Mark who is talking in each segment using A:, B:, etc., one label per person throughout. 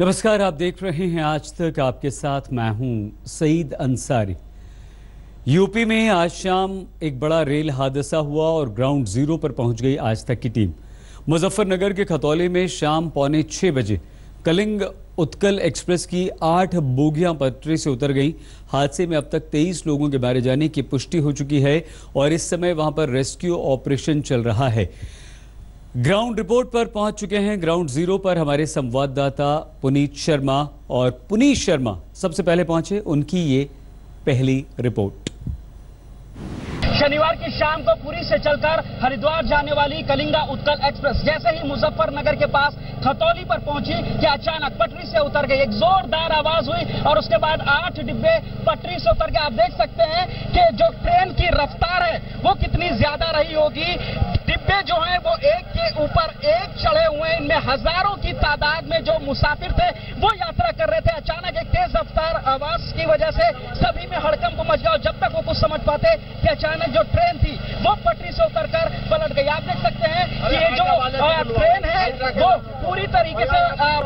A: नमस्कार, आप देख रहे हैं आज तक आपके साथ मैं हूँ सईद अंसारी। यूपी में आज शाम एक बड़ा रेल हादसा हुआ और ग्राउंड ज़ीरो पर पहुँच गई आज तक की टीम। मुजफ्फरनगर के खतौली में शाम पौने छह बजे कलिंग उत्कल एक्सप्रेस की आठ बोगियाँ पटरी से उतर गई। हादसे में अब तक तेईस लोगों के मारे जाने की पुष्टि हो चुकी है और इस समय वहाँ पर रेस्क्यू ऑपरेशन चल रहा है। ग्राउंड रिपोर्ट पर पहुँच चुके हैं। ग्राउंड ज़ीरो पर हमारे संवाददाता पुनीत शर्मा और पुनीत शर्मा सबसे पहले पहुँचे। उनकी ये पहली रिपोर्ट।
B: शनिवार की शाम को पुरी से चलकर हरिद्वार जाने वाली कलिंगा उत्कल एक्सप्रेस जैसे ही मुजफ्फरनगर के पास खतौली पर पहुँची कि अचानक पटरी से उतर गई। एक जोरदार आवाज़ हुई और उसके बाद आठ डिब्बे पटरी से उतर के आप देख सकते हैं कि जो ट्रेन की रफ्तार है, वो कितनी ज़्यादा रही होगी। डिब्बे जो है, वो एक के ऊपर एक चढ़े हुए इनमें हज़ारों की तादाद में जो मुसाफिर थे वो यात्रा कर रहे थे। अचानक एक तेज रफ्तार आवाज़ की वजह से सभी में हड़कंप मच गया जब तक वो कुछ समझ पाते कि अचानक जो ट्रेन थी वो पटरी से उतरकर पलट गई। आप देख सकते हैं कि ये जो ट्रेन है वो पूरी तरीके से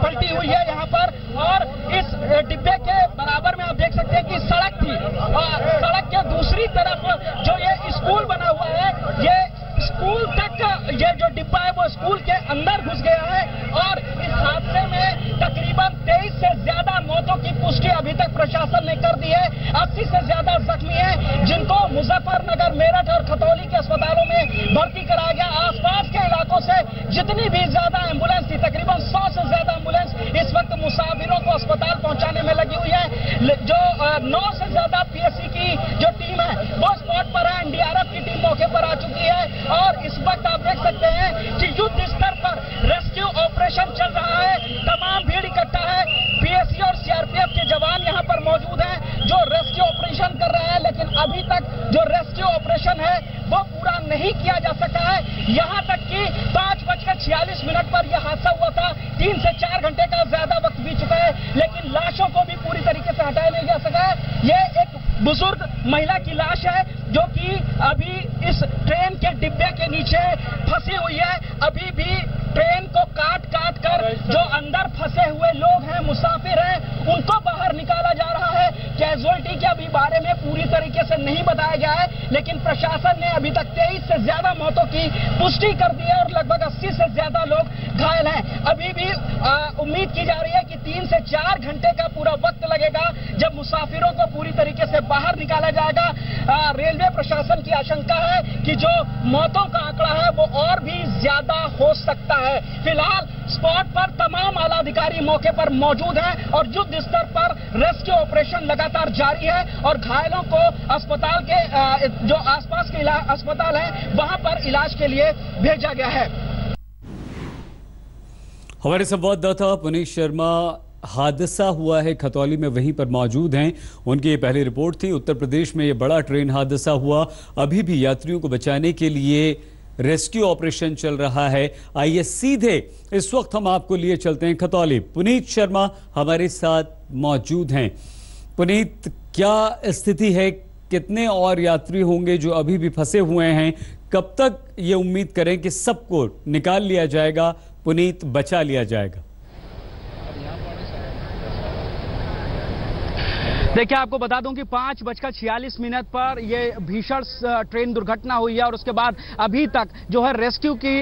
B: पलटी हुई है यहाँ पर। और इस डिब्बे के बराबर में आप देख सकते हैं कि सड़क थी। और सड़क के दूसरी तरफ़ जो ये स्कूल बना हुआ है ये स्कूल तक ये जो डिब्बा है वो स्कूल के अंदर घुस गया है और इस हादसे में तकरीबन तेईस से ज़्यादा मौतों की पुष्टि अभी तक प्रशासन ने कर दी है अस्सी से ज़्यादा जख्मी है जिनको मुजफ्फरनगर मेरठ और खतौली के अस्पतालों में भर्ती कराया गया आसपास के इलाकों से जितनी भी ज़्यादा एंबुलेंस थी तकरीबन सौ से ज़्यादा एंबुलेंस इस वक्त मुसाफिरों को अस्पताल पहुँचाने में लगी हुई है जो नौ से ज़्यादा पीएससी की जो टीम है वो स्पॉट पर है एनडीआरएफ की टीम मौके पर आ चुकी है और इस वक्त आप देख सकते हैं कि युद्ध स्तर पर रेस्क्यू ऑपरेशन चल रहा है तमाम भीड़ इकट्ठा है पीएससी और सीआरपीएफ के जवान यहाँ पर मौजूद हैं जो रेस्क्यू ऑपरेशन कर रहे हैं लेकिन अभी तक जो रेस्क्यू ऑपरेशन है वो पूरा नहीं किया जा सका है यहाँ तक कि पाँच बजकर छियालीस मिनट पर यह हादसा हुआ था तीन से चार घंटे का ज़्यादा वक्त बीत चुका है लेकिन लाशों को भी पूरी तरीके से हटाया नहीं जा सका है ये एक बुज़ुर्ग महिला की लाश है जो कि अभी इस ट्रेन के डिब्बे के नीचे फंसी हुई है अभी भी ट्रेन को काट काट कर जो अंदर फंसे हुए लोग हैं मुसाफिर हैं उनको बाहर निकाला जा रहा है कैजुअलिटी के अभी बारे में पूरी तरीके से नहीं बताया गया है, लेकिन प्रशासन ने अभी तक तेईस से ज़्यादा मौतों की पुष्टि कर दी है और लगभग अस्सी से ज़्यादा लोग घायल हैं। अभी भी उम्मीद की जा रही है तीन से चार घंटे का पूरा वक्त लगेगा जब मुसाफिरों को पूरी तरीके से बाहर निकाला जाएगा। रेलवे प्रशासन की आशंका है कि जो मौतों का आंकड़ा है, वो और भी ज़्यादा हो सकता है। फ़िलहाल स्पॉट पर तमाम आला अधिकारी मौके पर मौजूद हैं और युद्ध स्तर पर रेस्क्यू ऑपरेशन लगातार जारी है और घायलों को अस्पताल के जो आसपास के अस्पताल है, वहाँ पर इलाज के लिए भेजा गया है।
A: हमारे संवाददाता पुनीत शर्मा, हादसा हुआ है खतौली में, वहीं पर मौजूद हैं। उनकी ये पहली रिपोर्ट थी, उत्तर प्रदेश में ये बड़ा ट्रेन हादसा हुआ। अभी भी यात्रियों को बचाने के लिए रेस्क्यू ऑपरेशन चल रहा है। आइए सीधे इस वक्त हम आपको लिए चलते हैं खतौली। पुनीत शर्मा हमारे साथ मौजूद हैं। पुनीत, क्या स्थिति है? कितने और यात्री होंगे जो अभी भी फंसे हुए हैं? कब तक ये उम्मीद करें कि सबको निकाल लिया जाएगा? पुनीत बचा लिया जाएगा।
B: देखिए, आपको बता दूँ कि पाँच बजकर छियालीस मिनट पर यह भीषण ट्रेन दुर्घटना हुई है और उसके बाद अभी तक जो है रेस्क्यू की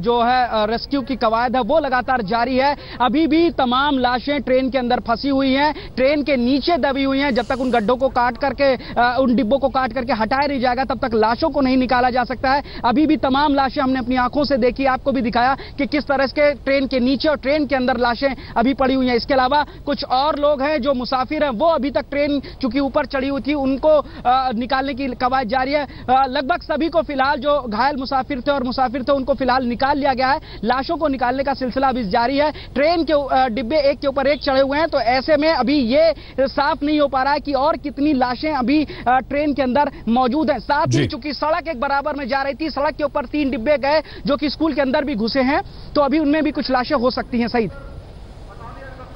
B: जो है रेस्क्यू की कवायद है, वो लगातार जारी है। अभी भी तमाम लाशें ट्रेन के अंदर फंसी हुई हैं, ट्रेन के नीचे दबी हुई हैं। जब तक उन गड्ढों को काट करके उन डिब्बों को काट करके हटाया नहीं जाएगा, तब तक लाशों को नहीं निकाला जा सकता है। अभी भी तमाम लाशें हमने अपनी आँखों से देखी, आपको भी दिखाया कि किस तरह के ट्रेन के नीचे और ट्रेन के अंदर लाशें अभी पड़ी हुई हैं। इसके अलावा कुछ और लोग हैं जो मुसाफिर हैं, वो अभी तक ट्रेन चूँकि ऊपर चढ़ी हुई थी उनको निकालने की कवायद जारी है। लगभग सभी को फ़िलहाल जो घायल मुसाफिर थे और मुसाफिर थे उनको फ़िलहाल निकाल लिया गया है। लाशों को निकालने का सिलसिला अभी जारी है। ट्रेन के डिब्बे एक के ऊपर एक चढ़े हुए हैं तो ऐसे में अभी ये साफ़ नहीं हो पा रहा है कि और कितनी लाशें अभी ट्रेन के अंदर मौजूद हैं। साथ ही चूँकि सड़क एक बराबर में जा रही थी सड़क के ऊपर तीन डिब्बे गए जो कि स्कूल के अंदर भी घुसे हैं तो अभी उनमें भी कुछ लाशें हो सकती हैं सही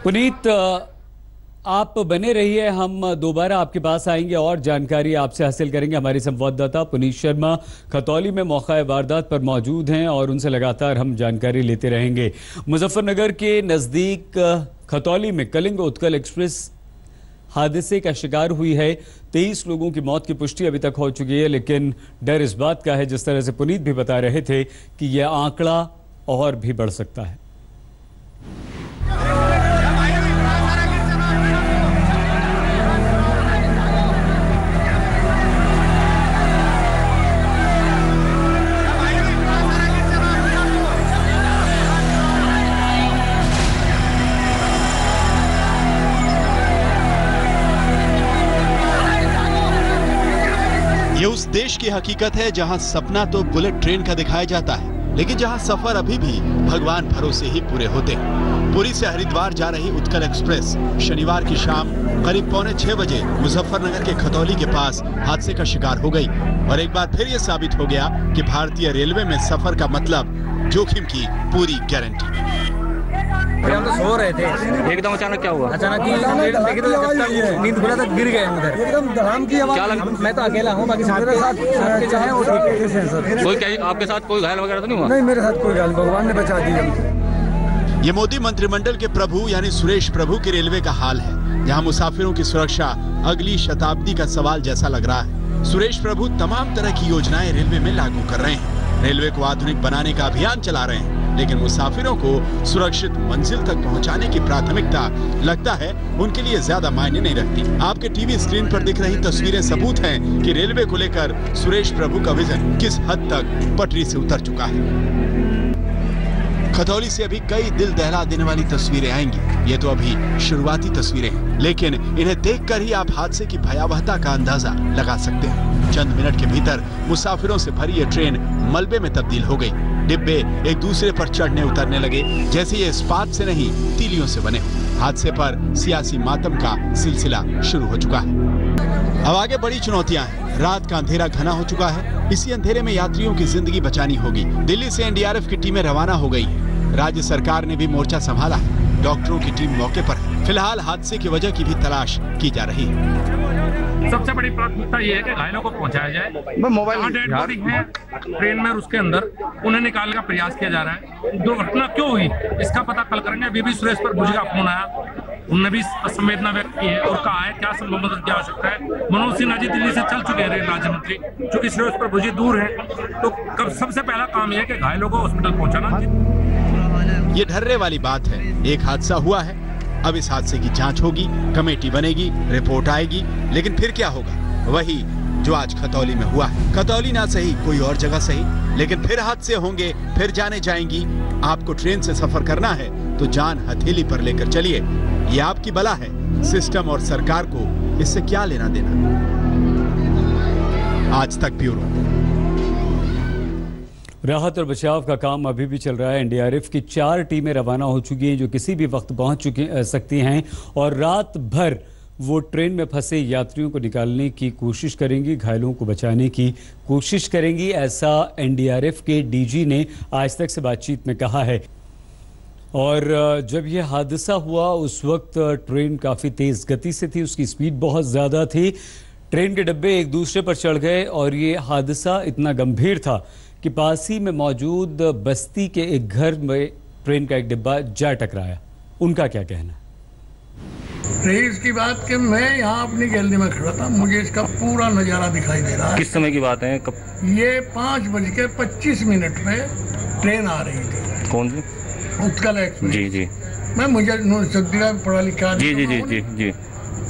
A: पुनीत आप बने रहिए, हम दोबारा आपके पास आएँगे और जानकारी आपसे हासिल करेंगे। हमारे संवाददाता पुनीत शर्मा खतौली में मौका वारदात पर मौजूद हैं और उनसे लगातार हम जानकारी लेते रहेंगे। मुजफ्फरनगर के नज़दीक, खतौली में कलिंग उत्कल एक्सप्रेस हादसे का शिकार हुई है। तेईस लोगों की मौत की पुष्टि अभी तक हो चुकी है, लेकिन डर इस बात का है, जिस तरह से पुनीत भी बता रहे थे कि यह आंकड़ा और भी बढ़ सकता है।
C: देश की हकीकत है, जहाँ सपना तो बुलेट ट्रेन का दिखाया जाता है, लेकिन जहाँ सफ़र अभी भी भगवान भरोसे ही पूरे होते पुरी से हरिद्वार जा रही उत्कल एक्सप्रेस, शनिवार की शाम, करीब पौने छह बजे मुजफ्फरनगर के खतौली के पास हादसे का शिकार हो गई, और एक बार फिर ये साबित हो गया कि भारतीय रेलवे में सफ़र का मतलब जोखिम की पूरी गारंटी।
D: फिर हम तो सो रहे थे।
E: एकदम अचानक क्या हुआ?
D: अचानक ही तो नींद खुला तक गिर गए उधर।
F: एकदम धड़ाम की आवाज़।
D: मैं तो अकेला हूँ बाकी
F: मेरे साथ ठीक है सर।
E: कोई क्या आपके साथ कोई घायल वगैरह तो नहीं हुआ?
F: नहीं मेरे साथ कोई गाल भगवान ने बचा दी हमको
C: ये मोदी मंत्रिमंडल के प्रभु यानी सुरेश प्रभु की रेलवे का हाल है। जहाँ मुसाफिरों की सुरक्षा अगली शताब्दी का सवाल जैसा लग रहा है। सुरेश प्रभु तमाम तरह की योजनाएँ रेलवे में लागू कर रहे हैं। रेलवे को आधुनिक बनाने का अभियान चला रहे हैं। लेकिन मुसाफिरों को सुरक्षित मंजिल तक पहुँचाने की प्राथमिकता लगता है, उनके लिए ज़्यादा मायने नहीं रखती। आपके टीवी स्क्रीन पर दिख रही तस्वीरें सबूत हैं कि रेलवे को लेकर सुरेश प्रभु का विजन किस हद तक पटरी से उतर चुका है। खतौली से अभी कई दिल दहला देने वाली तस्वीरें आएँगी। ये तो अभी शुरुआती तस्वीरें हैं, लेकिन इन्हें देखकर ही आप हादसे की भयावहता का अंदाज़ा लगा सकते हैं। चंद मिनट के भीतर मुसाफिरों से भरी ये ट्रेन मलबे में तब्दील हो गई। डिब्बे एक दूसरे पर चढ़ने उतरने लगे, जैसे ये इस्पात से नहीं, तीलियों से बने हादसे पर सियासी मातम का सिलसिला शुरू हो चुका है। अब आगे बड़ी चुनौतियाँ हैं। रात का अंधेरा घना हो चुका है। इसी अंधेरे में यात्रियों की ज़िंदगी बचानी होगी। दिल्ली से एनडीआरएफ की टीमें रवाना हो गई राज्य सरकार ने भी मोर्चा संभाला है। डॉक्टरों की टीम मौके पर है फ़िलहाल हादसे की वजह की भी तलाश की जा रही है।
G: सबसे बड़ी प्राथमिकता ये है कि घायलों को पहुँचाया जाए। जहाँ डेड बॉडी है ट्रेन में और उसके अंदर उन्हें निकालने का प्रयास किया जा रहा है। दुर्घटना क्यों हुई इसका पता कल करेंगे। अभी भी सुरेश पर भुज का फ़ोन आया। उन्होंने भी संवेदना व्यक्त की है और कहा है क्या संभव मदद की आवश्यकता है? मनोज सिन्हा जी दिल्ली से चल चुके हैं रेल राज्य मंत्री चूँकि सुरेश पर भुजी दूर है। तो कब सबसे पहला काम यह है कि घायलों को हॉस्पिटल पहुंचाना।
C: ये ढर्रे वाली बात है। एक हादसा हुआ है। अब इस हादसे की जाँच होगी, कमेटी बनेगी, रिपोर्ट आएगी, लेकिन फिर क्या होगा? वही जो आज खतौली में हुआ है। खतौली ना सही, कोई और जगह सही, लेकिन फिर हादसे होंगे, फिर जाने जाएँगी। आपको ट्रेन से सफ़र करना है तो जान हथेली पर लेकर चलिए। ये आपकी बला है। सिस्टम और सरकार को इससे क्या लेना देना? आज तक ब्यूरो।
A: राहत और बचाव का काम अभी भी चल रहा है। एनडीआरएफ की चार टीमें रवाना हो चुकी हैं, जो किसी भी वक्त पहुँच चुकी सकती हैं और रात भर वो ट्रेन में फंसे यात्रियों को निकालने की कोशिश करेंगी, घायलों को बचाने की कोशिश करेंगी, ऐसा एनडीआरएफ के डीजी ने आज तक से बातचीत में कहा है। और जब ये हादसा हुआ, उस वक्त ट्रेन काफ़ी तेज़ गति से थी, उसकी स्पीड बहुत ज़्यादा थी। ट्रेन के डब्बे एक दूसरे पर चढ़ गए और ये हादसा इतना गंभीर था कि पास ही में मौजूद बस्ती के एक घर में ट्रेन का एक डिब्बा जा टकराया। उनका क्या कहना? है
H: रही इसकी बात कि मैं यहाँ अपनी गैलरी में खड़ा था मुझे इसका पूरा नज़ारा दिखाई दे रहा है।
E: किस समय की बात है? कब?
H: ये पाँच बज के पच्चीस मिनट में ट्रेन आ रही थी।
E: कौन सी?
H: उत्कल एक्सप्रेस।
E: जी जी।
H: मैं मुझे पढ़ा लिखा
E: जी जी
H: तो
E: जी जी जी।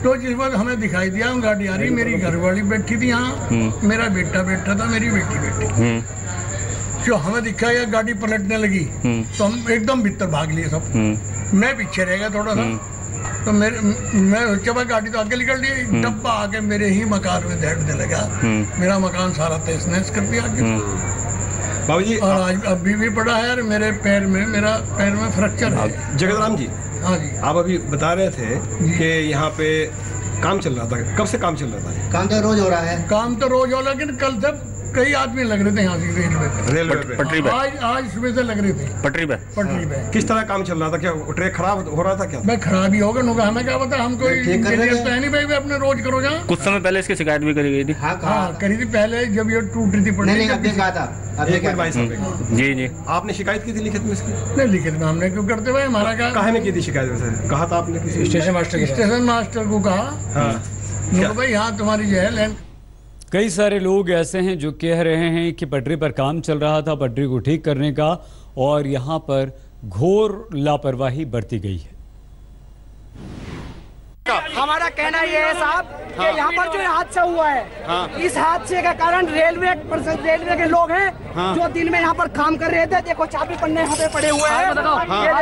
H: तो जिस वक्त हमें दिखाई दिया हम गाड़ी आ रही मेरी घरवाली बैठी थी यहाँ।
E: हम्म।
H: मेरा बेटा बैठा था मेरी बेटी बैठी। थी।
E: हम्म।
H: जो हमें दिखा ये गाड़ी पलटने लगी
E: हम्म।
H: तो हम एकदम भीतर भाग लिए सब।
E: हम्म।
H: मैं पीछे रह गया थोड़ा सा। तो मेरे मैं बाद गाड़ी तो आगे निकल दी। डब्बा आके मेरे ही मकान में धैटने लगा।
E: हम्म।
H: मेरा मकान सारा तहस नहस कर दिया आगे।
E: हम्म।
F: बाबूजी
H: और आज अभी भी पड़ा है मेरे पैर में मेरा पैर में फ्रैक्चर है।
F: जगतराम जी
H: हाँ जी।
F: आप अभी बता रहे थे कि यहाँ पे काम चल रहा था। कब से काम चल रहा था?
I: काम तो रोज हो रहा है।
H: काम तो रोज हो लेकिन कल से कई आदमी लग रहे थे यहाँ से रेलवे
F: रेलवे पे।
E: पटरी पे।
H: आज आज सुबह से लग रहे थे।
E: पटरी पे।
H: पटरी पे।
F: किस तरह काम चल रहा था? क्या ट्रैक खराब हो रहा था क्या?
H: मैं खराबी होगा नुका हमें क्या पता हम कोई है। नहीं भाई अपने रोज करो जहाँ।
E: कुछ समय पहले इसकी शिकायत भी करी गई थी।
H: हाँ करी थी पहले जब ये टूट रही थी। पटरी
F: भाई।
E: जी जी।
F: आपने शिकायत की थी लिखित में इसकी?
H: नहीं लिखित में हमने क्यों करते हुए हमारा क्या
F: काहे में की थी शिकायत कहा था आपने
D: स्टेशन मास्टर
H: स्टेशन मास्टर को कहा?
F: हाँ।
H: भाई यहाँ तुम्हारी जो है। लैंड
A: कई सारे लोग ऐसे हैं जो कह रहे हैं कि पटरी पर काम चल रहा था पटरी को ठीक करने का और यहाँ पर घोर लापरवाही बरती गई है।
I: हमारा कहना ये है साहब कि यहाँ पर जो हादसा हुआ है हाँ। इस हादसे का कारण रेलवे रेलवे के लोग हैं हाँ। जो दिन में यहाँ पर काम कर रहे थे। देखो चाबी पन्ने यहाँ पे पड़े हुए हैं। ये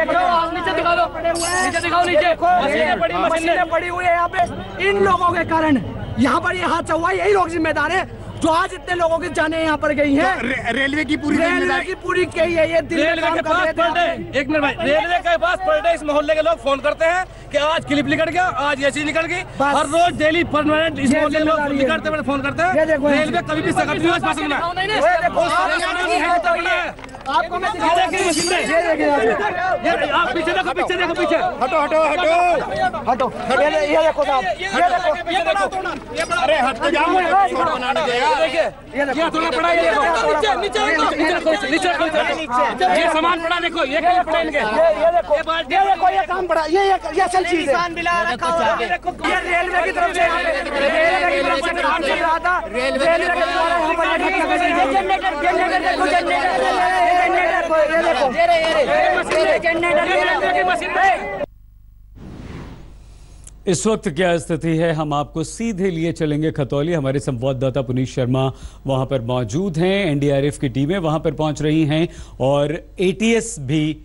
I: देखो नीचे दिखा दो पड़े हुए हैं नीचे दिखाओ नीचे। मशीनें पड़ी मशीनें। पड़ी हुई है यहाँ पे। इन लोगों के कारण यहाँ पर ये हादसा हुआ यही लोग जिम्मेदार है जो आज इतने लोगों की जाने यहाँ पर गई हैं।
J: रेलवे की पूरी
I: रेलवे की पूरी कही है ये
J: रेलवे के पास
I: रहे
J: पर डे एक मिनट भाई रेलवे के पास पर डे इस मोहल्ले के लोग फ़ोन करते हैं कि आज क्लिप निकल गया आज ये चीज़ निकल गई। हर रोज डेली परमानेंट इस मोहल्ले के लोग
I: है।
J: निकलते फ़ोन करते हैं। रेलवे कभी भी सकत हुआ में
I: देखो आपको मैं दिखा रहा हूँ। ये देखिए
J: ये आप पीछे देखो पीछे देखो पीछे
I: हटो हटो हटो हटो ये ये देखो साहब ये देखो
J: ये देखो अरे हट तो जाओ
I: देखिए ये देखो
J: ये थोड़ा पड़ा ये देखो नीचे नीचे रखो, नीचे रखो, नीचे ये सामान पड़ा देखो ये कहीं पड़ा इनके
I: ये देखो ये देखो ये काम पड़ा ये ये ये असल चीज़ है ये रेलवे की तरफ़ से यहाँ पे रेलवे की तरफ़ से काम चल रहा था रेलवे के द्वारा यहाँ पर ये घटना घटी है। जनरेटर जनरेटर देखो जनरेटर ये देखो ये देखो ये रे ये रे ये जनरेटर
J: की मशीन
A: इस वक्त क्या स्थिति है? हम आपको सीधे लिए चलेंगे खतौली। हमारे संवाददाता पुनीत शर्मा वहाँ पर मौजूद हैं। एनडीआरएफ की टीमें वहाँ पर पहुँच रही हैं और एटीएस भी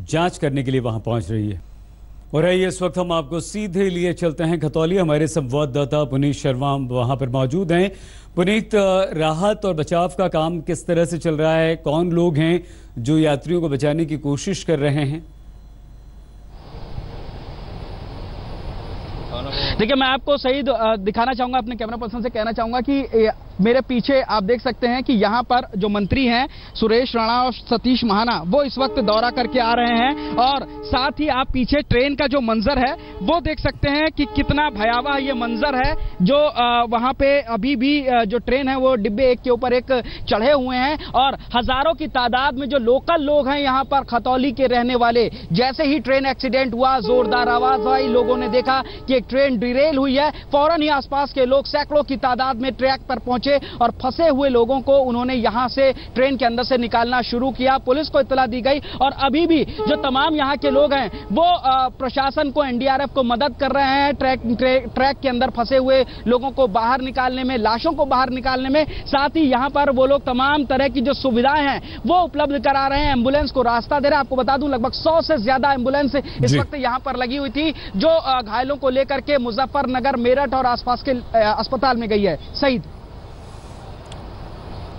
A: जाँच करने के लिए वहाँ पहुँच रही है। और आइए, इस वक्त हम आपको सीधे लिए चलते हैं खतौली। हमारे संवाददाता पुनीत शर्मा वहाँ पर मौजूद हैं। पुनीत राहत और बचाव का काम किस तरह से चल रहा है? कौन लोग हैं जो यात्रियों को बचाने की कोशिश कर रहे हैं?
B: देखिए, मैं आपको सही दिखाना चाहूँगा, अपने कैमरा पर्सन से कहना चाहूँगा कि मेरे पीछे आप देख सकते हैं कि यहाँ पर जो मंत्री हैं, सुरेश राणा और सतीश महाना, वो इस वक्त दौरा करके आ रहे हैं और साथ ही आप पीछे ट्रेन का जो मंजर है, वो देख सकते हैं कि कितना भयावह ये मंजर है, जो वहाँ पे अभी भी जो ट्रेन है वो डिब्बे एक के ऊपर एक चढ़े हुए हैं और हज़ारों की तादाद में जो लोकल लोग हैं यहाँ पर खतौली के रहने वाले, जैसे ही ट्रेन एक्सीडेंट हुआ, जोरदार आवाज़ आई, लोगों ने देखा कि एक ट्रेन डिरेल हुई है, फ़ौरन ही आसपास के लोग सैकड़ों की तादाद में ट्रैक पर पहुँचे और फंसे हुए लोगों को उन्होंने यहाँ से ट्रेन के अंदर से निकालना शुरू किया। पुलिस को इतला दी गई और अभी भी जो तमाम यहाँ के लोग हैं वो प्रशासन को एनडीआरएफ को मदद कर रहे हैं। ट्रैक ट्रैक, ट्रैक के अंदर फंसे हुए लोगों को बाहर निकालने में लाशों को बाहर निकालने में साथ ही यहाँ पर वो लोग तमाम तरह की जो सुविधाएँ हैं वो उपलब्ध करा रहे हैं। एंबुलेंस को रास्ता दे रहे हैं। आपको बता दूँ लगभग सौ से ज़्यादा एंबुलेंस इस वक्त यहाँ पर लगी हुई थी जो घायलों को लेकर के मुजफ्फरनगर मेरठ और आसपास के अस्पताल में गई है। सईद।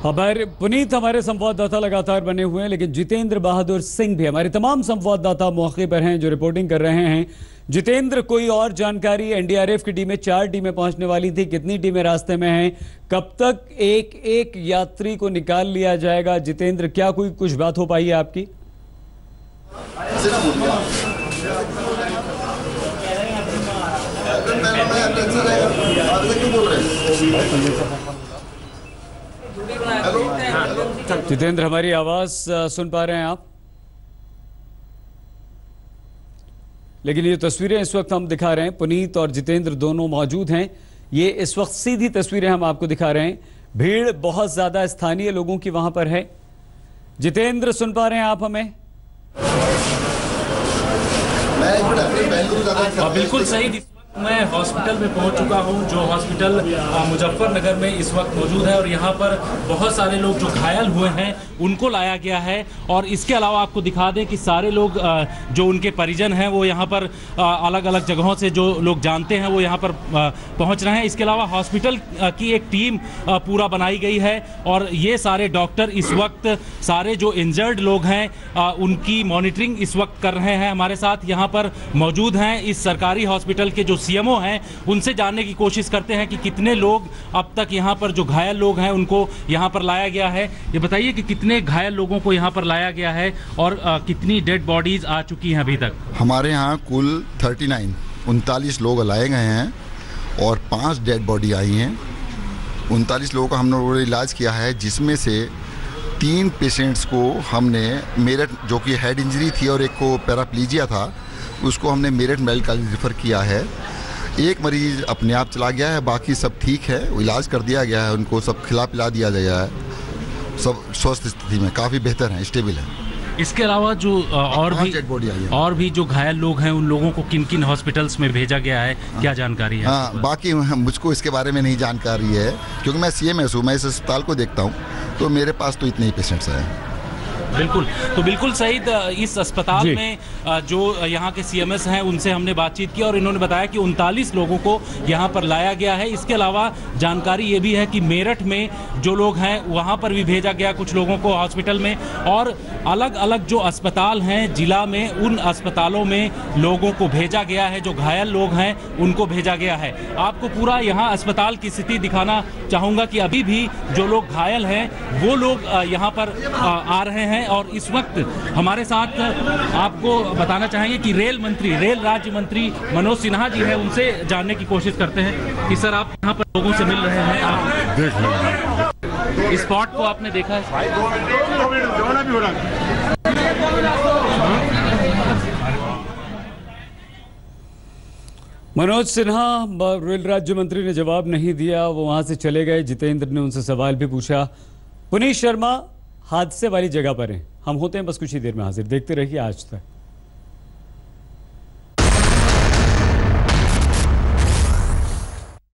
A: हमारे पुनीत हमारे संवाददाता लगातार बने हुए हैं, लेकिन जितेंद्र बहादुर सिंह भी हमारे तमाम संवाददाता मौके पर हैं जो रिपोर्टिंग कर रहे हैं। जितेंद्र, कोई और जानकारी? एनडीआरएफ की टीमें चार टीमें पहुँचने वाली थी। कितनी टीमें रास्ते में हैं? कब तक एक एक यात्री को निकाल लिया जाएगा? जितेंद्र, क्या कोई कुछ बात हो पाई है आपकी? जितेंद्र हमारी आवाज़ सुन पा रहे हैं आप? लेकिन ये तस्वीरें इस वक्त हम दिखा रहे हैं। पुनीत और जितेंद्र दोनों मौजूद हैं। ये इस वक्त सीधी तस्वीरें हम आपको दिखा रहे हैं। भीड़ बहुत ज़्यादा स्थानीय लोगों की वहाँ पर है। जितेंद्र सुन पा रहे हैं आप हमें?
K: हाँ, बिल्कुल सही मैं हॉस्पिटल में पहुँच चुका हूँ, जो हॉस्पिटल मुजफ्फरनगर में इस वक्त मौजूद है और यहाँ पर बहुत सारे लोग जो घायल हुए हैं, उनको लाया गया है। और इसके अलावा आपको दिखा दें कि सारे लोग जो उनके परिजन हैं, वो यहाँ पर अलग अलग जगहों से जो लोग जानते हैं, वो यहाँ पर पहुँच रहे हैं। इसके अलावा हॉस्पिटल की एक टीम पूरा बनाई गई है और ये सारे डॉक्टर इस वक्त, सारे जो इंजर्ड लोग हैं उनकी मॉनिटरिंग इस वक्त कर रहे हैं। हमारे साथ यहाँ पर मौजूद हैं इस सरकारी हॉस्पिटल के जो सीएमओ हैं उनसे जानने की कोशिश करते हैं कि कितने लोग अब तक यहाँ पर जो घायल लोग हैं उनको यहाँ पर लाया गया है। ये बताइए कि कितने घायल लोगों को यहाँ पर लाया गया है और अ, कितनी डेड बॉडीज आ चुकी हैं अभी तक?
L: हमारे यहाँ कुल 39 उनतालीस लोग लाए गए हैं और पाँच डेड बॉडी आई हैं। उनतालीस लोगों का हम लोगों ने इलाज किया है जिसमें से तीन पेशेंट्स को हमने मेरठ जो कि हेड इंजरी थी और एक को पैराप्लीजिया था उसको हमने मेरठ मेडिकल रेफर किया है। एक मरीज़ अपने आप चला गया है बाकी सब ठीक है इलाज कर दिया गया है उनको सब खिला पिला दिया गया है। सब स्वस्थ स्थिति में काफ़ी बेहतर हैं स्टेबल हैं।
K: इसके अलावा जो और भी
L: डेड बॉडी आई है।
K: और भी जो घायल लोग हैं उन लोगों को किन किन हॉस्पिटल्स में भेजा गया है? आ, क्या जानकारी है
L: हाँ बाकी मुझको इसके बारे में नहीं जानकारी है क्योंकि मैं सी एम एस हूँ मैं इस अस्पताल को देखता हूँ तो मेरे पास तो इतने ही पेशेंट्स हैं।
K: बिल्कुल। तो बिल्कुल सही इस अस्पताल में जो यहाँ के सीएमएस हैं उनसे हमने बातचीत की और इन्होंने बताया कि उनतालीस लोगों को यहाँ पर लाया गया है। इसके अलावा जानकारी ये भी है कि मेरठ में जो लोग हैं वहाँ पर भी भेजा गया कुछ लोगों को हॉस्पिटल में और अलग अलग जो अस्पताल हैं जिला में उन अस्पतालों में लोगों को भेजा गया है। जो घायल लोग हैं उनको भेजा गया है। आपको पूरा यहाँ अस्पताल की स्थिति दिखाना चाहूँगा कि अभी भी जो लोग घायल हैं वो लोग यहाँ पर आ रहे हैं। और इस वक्त हमारे साथ आपको बताना चाहेंगे कि रेल मंत्री रेल राज्य मंत्री मनोज सिन्हा जी हैं उनसे जानने की कोशिश करते हैं कि सर आप यहाँ पर लोगों से मिल रहे हैं? आप
M: देख
K: इस स्पॉट को आपने देखा है।
A: मनोज सिन्हा रेल राज्य मंत्री ने जवाब नहीं दिया वो वहाँ से चले गए। जितेंद्र ने उनसे सवाल भी पूछा। पुनीत शर्मा हादसे वाली जगह पर हैं। हम होते हैं बस कुछ ही देर में हाजिर। देखते रहिए आज तक।